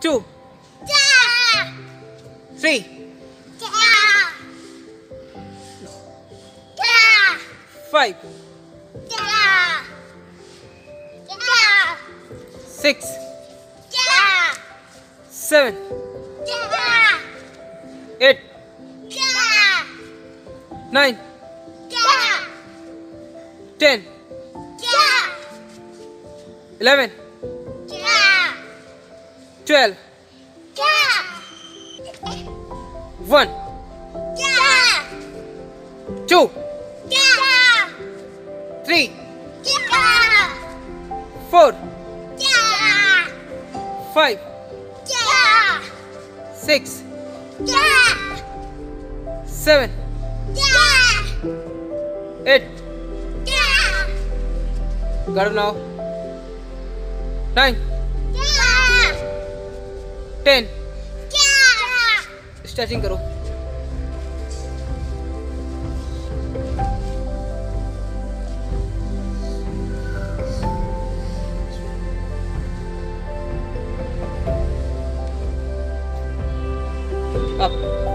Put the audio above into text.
Two. Three. Five. Six. Seven. Eight. Nine. Ten. Eleven. Twelve, one, two, three, four, five, six, seven, eight. Got it now. Nine, ten. Stretching करो। up